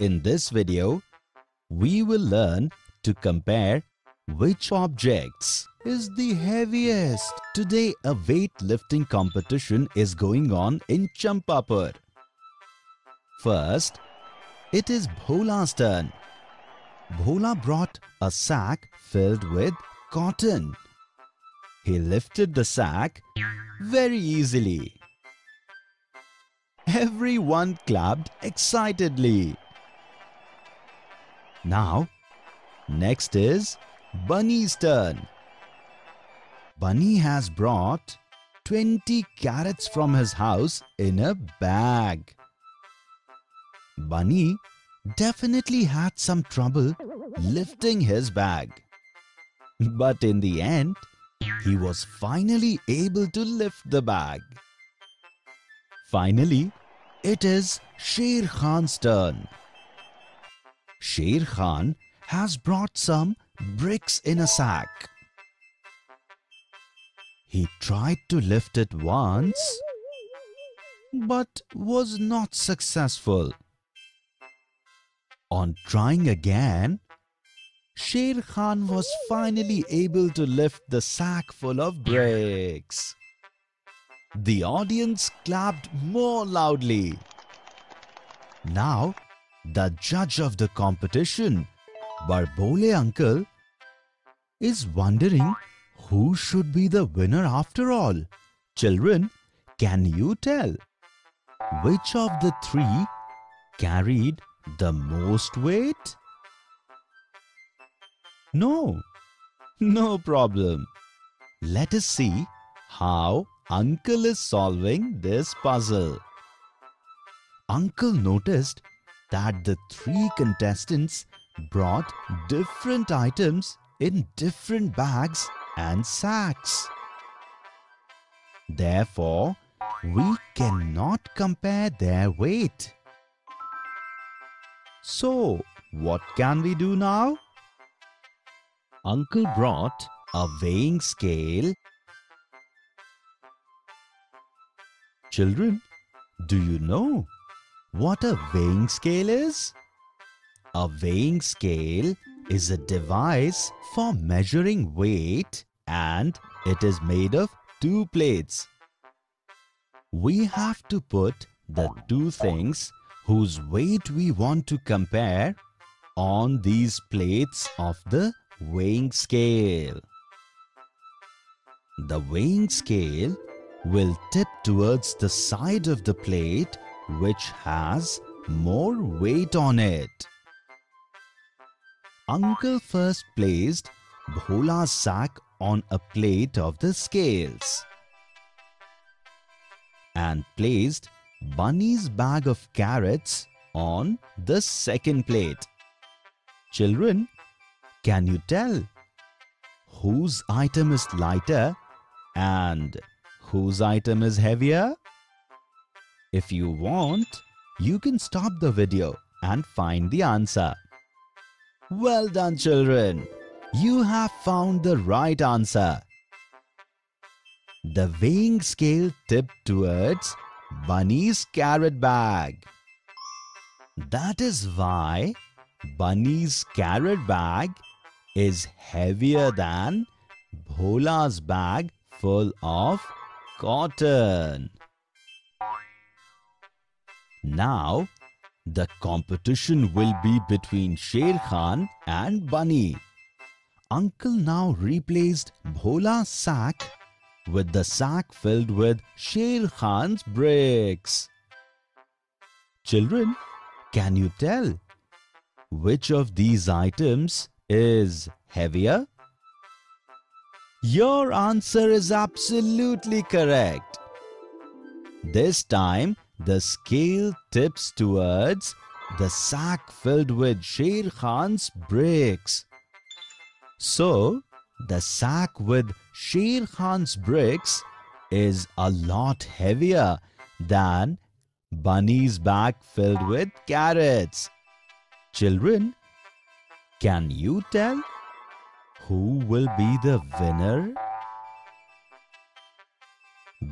In this video, we will learn to compare which objects is the heaviest. Today, a weightlifting competition is going on in Champapur. First, it is Bhola's turn. Bhola brought a sack filled with cotton. He lifted the sack very easily. Everyone clapped excitedly. Now, next is Bunny's turn. Bunny has brought 20 carrots from his house in a bag. Bunny definitely had some trouble lifting his bag. But in the end, he was finally able to lift the bag. Finally, it is Sher Khan's turn. Sher Khan has brought some bricks in a sack. He tried to lift it once, but was not successful. On trying again, Sher Khan was finally able to lift the sack full of bricks. The audience clapped more loudly. Now, the judge of the competition, Barbole uncle, is wondering who should be the winner after all. Children, can you tell which of the three carried the most weight? No, no problem. Let us see how Uncle is solving this puzzle. Uncle noticed that the three contestants brought different items in different bags and sacks. Therefore, we cannot compare their weight. So, what can we do now? Uncle brought a weighing scale. Children, do you know what a weighing scale is? A weighing scale is a device for measuring weight and it is made of two plates. We have to put the two things whose weight we want to compare on these plates of the weighing scale. The weighing scale will tip towards the side of the plate which has more weight on it. Uncle first placed Bhola's sack on a plate of the scales and placed Bunny's bag of carrots on the second plate. Children, can you tell whose item is lighter and whose item is heavier? If you want, you can stop the video and find the answer. Well done children! You have found the right answer. The weighing scale tipped towards Bunny's carrot bag. That is why Bunny's carrot bag is heavier than Bhola's bag full of cotton. Now, the competition will be between Sher Khan and Bunny. Uncle now replaced Bhola's sack with the sack filled with Sher Khan's bricks. Children, can you tell which of these items is heavier? Your answer is absolutely correct. This time, the scale tips towards the sack filled with Sher Khan's bricks. So, the sack with Sher Khan's bricks is a lot heavier than Bunny's bag filled with carrots. Children, can you tell who will be the winner?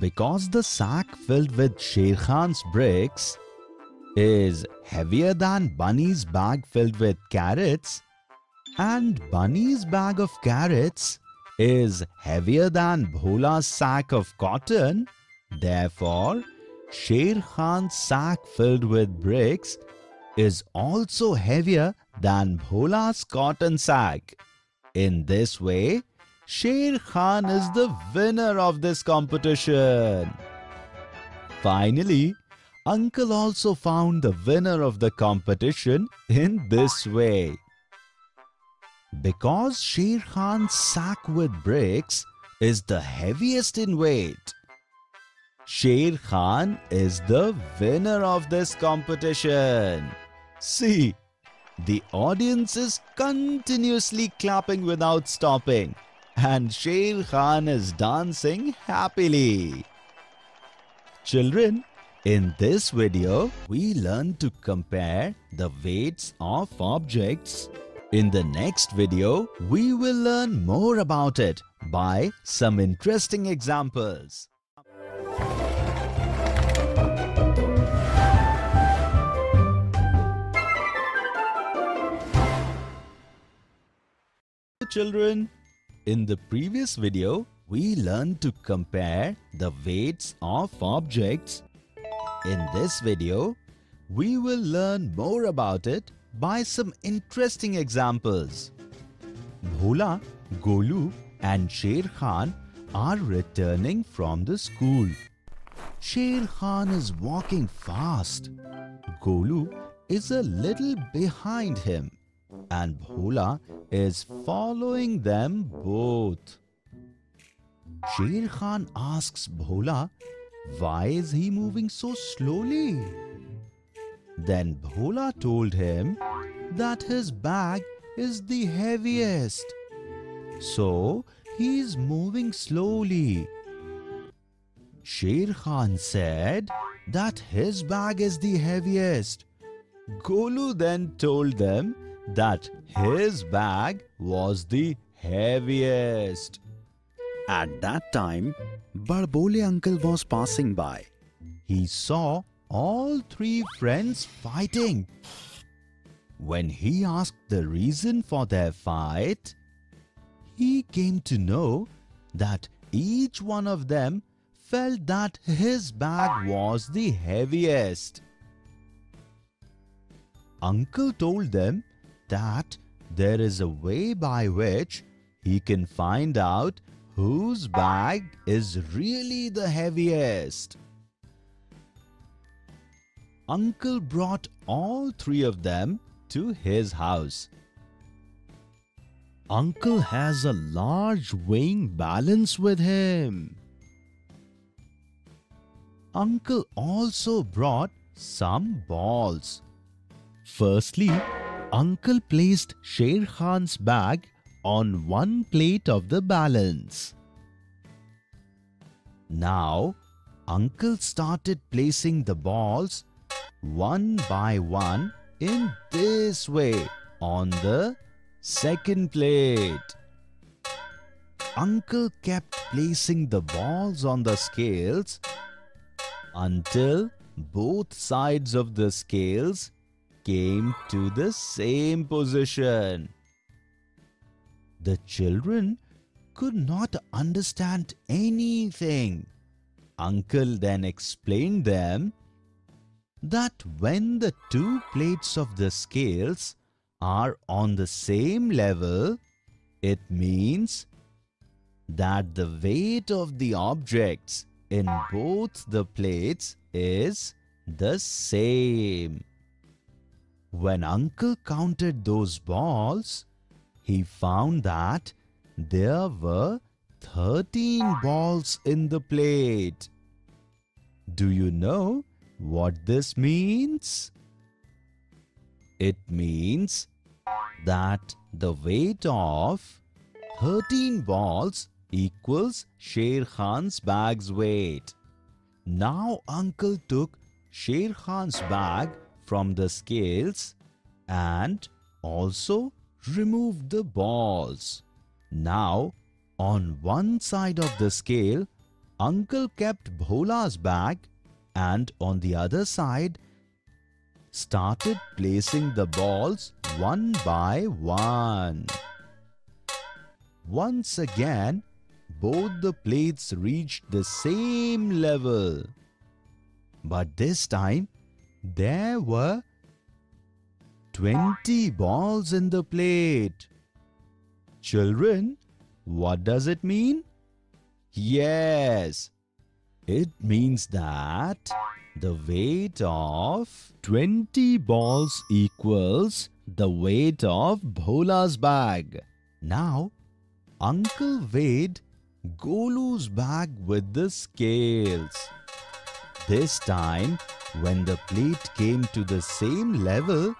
Because the sack filled with Sher Khan's bricks is heavier than Bunny's bag filled with carrots and Bunny's bag of carrots is heavier than Bhola's sack of cotton, therefore Sher Khan's sack filled with bricks is also heavier than Bhola's cotton sack. In this way, Sher Khan is the winner of this competition. Finally, Uncle also found the winner of the competition in this way. Because Sher Khan's sack with bricks is the heaviest in weight, Sher Khan is the winner of this competition. See, the audience is continuously clapping without stopping and Sher Khan is dancing happily. Children, in this video, we learn to compare the weights of objects. In the next video, we will learn more about it by some interesting examples. Children, in the previous video, we learned to compare the weights of objects. In this video, we will learn more about it by some interesting examples. Bhola, Golu and Sher Khan are returning from the school. Sher Khan is walking fast. Golu is a little behind him and Bhola is following them both. Sher Khan asks Bhola, why is he moving so slowly? Then Bhola told him that his bag is the heaviest. So he is moving slowly. Sher Khan said that his bag is the heaviest. Golu then told them that his bag was the heaviest. At that time, Barbole uncle was passing by. He saw all three friends fighting. When he asked the reason for their fight, he came to know that each one of them felt that his bag was the heaviest. Uncle told them that there is a way by which he can find out whose bag is really the heaviest. Uncle brought all three of them to his house. Uncle has a large weighing balance with him. Uncle also brought some balls. Firstly, Uncle placed Sher Khan's bag on one plate of the balance. Now, Uncle started placing the balls one by one in this way on the second plate. Uncle kept placing the balls on the scales until both sides of the scales came to the same position. The children could not understand anything. Uncle then explained them that when the two plates of the scales are on the same level, it means that the weight of the objects in both the plates is the same. When uncle counted those balls, he found that there were 13 balls in the plate. Do you know what this means? It means that the weight of 13 balls equals Sher Khan's bag's weight. Now uncle took Sher Khan's bag from the scales and also remove the balls. Now, on one side of the scale, Uncle kept Bhola's bag and on the other side, started placing the balls one by one. Once again, both the plates reached the same level. But this time, there were 20 balls in the plate. Children, what does it mean? Yes, it means that the weight of 20 balls equals the weight of Bhola's bag. Now, Uncle weighed Golu's bag with the scales. This time, when the plate came to the same level,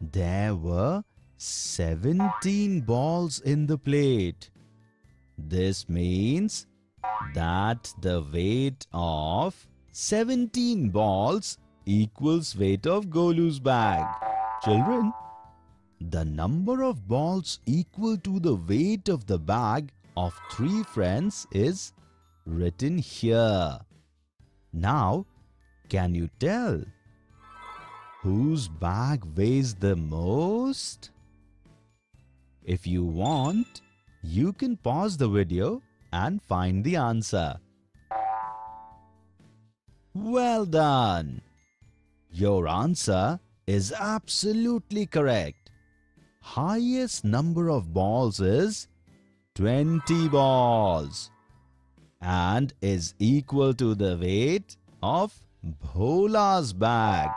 there were 17 balls in the plate. This means that the weight of 17 balls equals weight of Golu's bag. Children, the number of balls equal to the weight of the bag of three friends is written here. Now, can you tell whose bag weighs the most? If you want, you can pause the video and find the answer. Well done! Your answer is absolutely correct. Highest number of balls is 20 balls and is equal to the weight of Bhola's bag.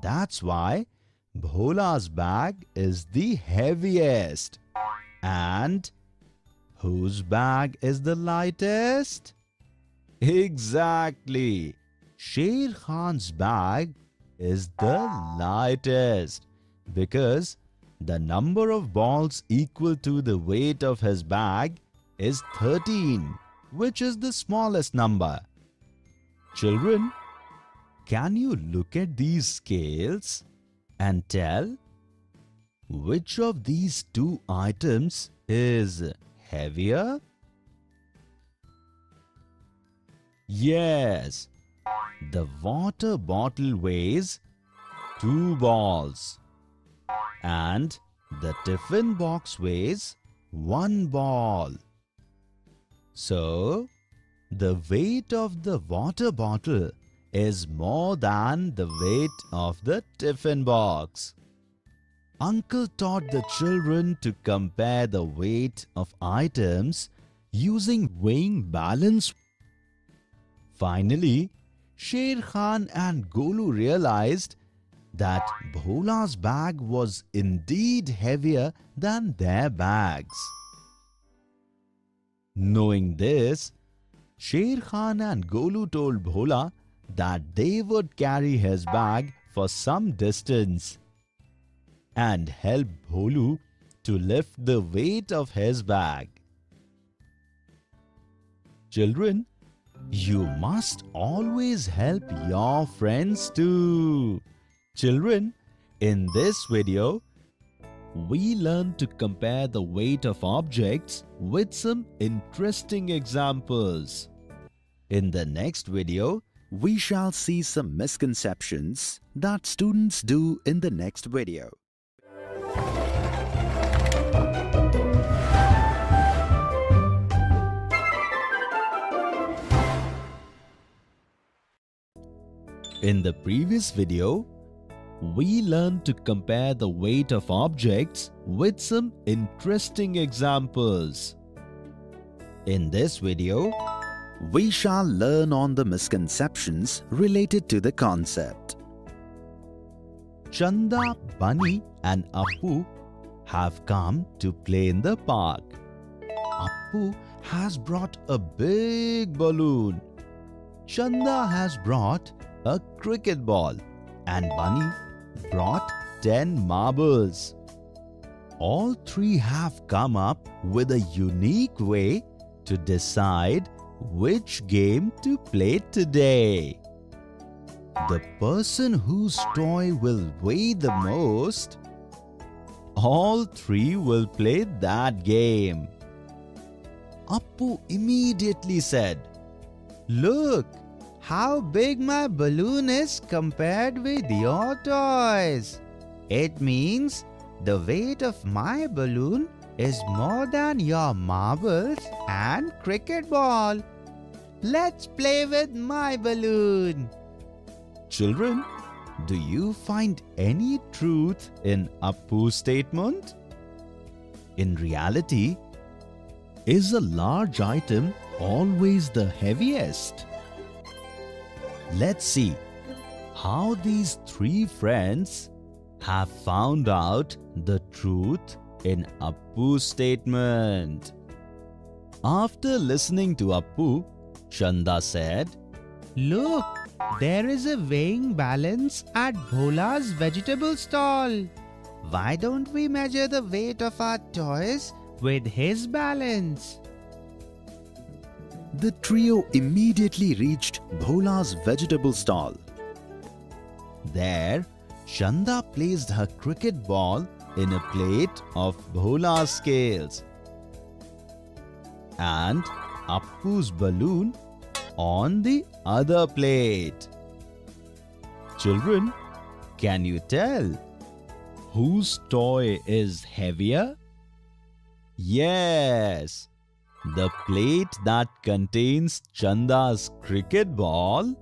That's why Bhola's bag is the heaviest. And whose bag is the lightest? Exactly. Sher Khan's bag is the lightest because the number of balls equal to the weight of his bag is 13, which is the smallest number. Children, can you look at these scales and tell which of these two items is heavier? Yes, the water bottle weighs two balls and the tiffin box weighs one ball. So, the weight of the water bottle is more than the weight of the tiffin box. Uncle taught the children to compare the weight of items using Weighing balance Finally, Sher Khan and Golu realized that Bhola's bag was indeed heavier than their bags. Knowing this, Sher Khan and Golu told Bhola that they would carry his bag for some distance and help Bholu to lift the weight of his bag. Children, you must always help your friends too. Children, in this video, we learn to compare the weight of objects with some interesting examples. in the next video, We shall see some misconceptions that students do in the next video. in the previous video, We learned to compare the weight of objects with some interesting examples. in this video, We shall learn on the misconceptions related to the concept. Chanda, Bunny and Appu have come to play in the park. Appu has brought a big balloon. Chanda has brought a cricket ball and Bunny brought 10 marbles. All three have come up with a unique way to decide which game to play today. The person whose toy will weigh the most, all three will play that game. Appu immediately said, Look, how big my balloon is compared with your toys. It means the weight of my balloon is more than your marbles and cricket ball. Let's play with my balloon. Children, do you find any truth in Appu's statement? In reality, Is a large item always the heaviest? let's see how these three friends have found out the truth in Appu's statement. After listening to Appu, Chanda said, Look, there is a weighing balance at Bhola's vegetable stall. Why don't we measure the weight of our toys with his balance? The trio immediately reached Bhola's vegetable stall. There, Chanda placed her cricket ball in a plate of Bhola's scales and Appu's balloon on the other plate. Children, can you tell whose toy is heavier? Yes, the plate that contains Chanda's cricket ball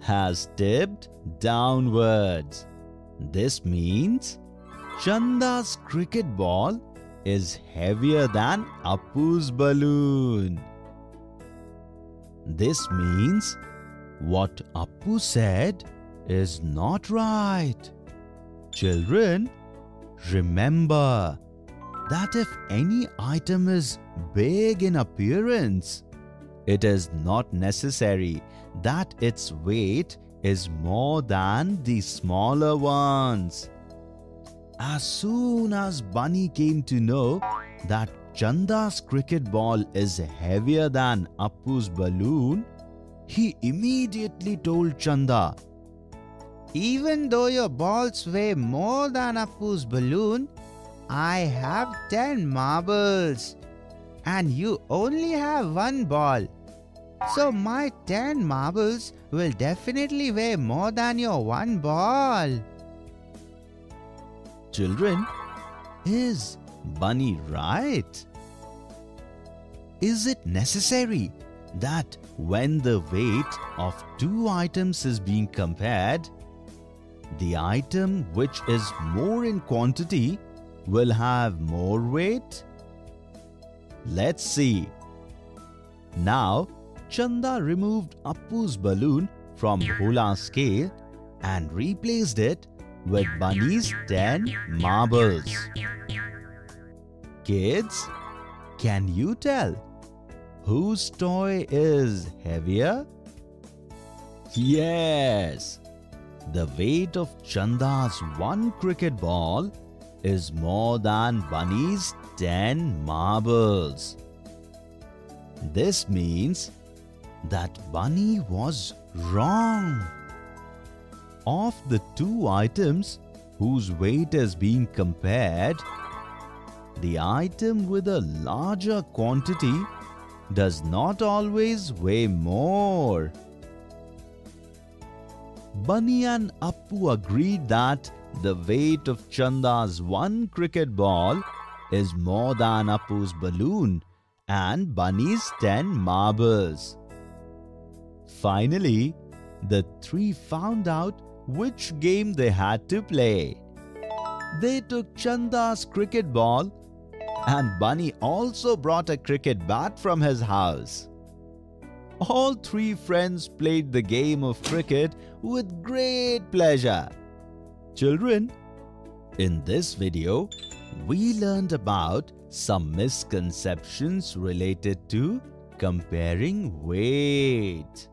has tipped downwards. This means Chanda's cricket ball is heavier than Appu's balloon. This means what Appu said is not right. Children, remember that if any item is big in appearance, it is not necessary that its weight is more than the smaller ones. As soon as Bunny came to know that Chanda's cricket ball is heavier than Appu's balloon, he immediately told Chanda, Even though your balls weigh more than Appu's balloon, I have 10 marbles and you only have one ball. So my 10 marbles will definitely weigh more than your one ball. Children, is Bunny right? Is it necessary that when the weight of two items is being compared, the item which is more in quantity will have more weight? Let's see. Now, Chanda removed Appu's balloon from Bhola's scale and replaced it with Bunny's 10 marbles. Kids, can you tell whose toy is heavier? Yes, the weight of Chanda's one cricket ball is more than Bunny's 10 marbles. This means that Bunny was wrong. Of the two items whose weight is being compared, the item with a larger quantity does not always weigh more. Bunny and Appu agreed that the weight of Chanda's one cricket ball is more than Appu's balloon and Bunny's 10 marbles. Finally, the three found out which game they had to play. They took Chanda's cricket ball and Bunny also brought a cricket bat from his house. All three friends played the game of cricket with great pleasure. Children, in this video, we learned about some misconceptions related to comparing weight.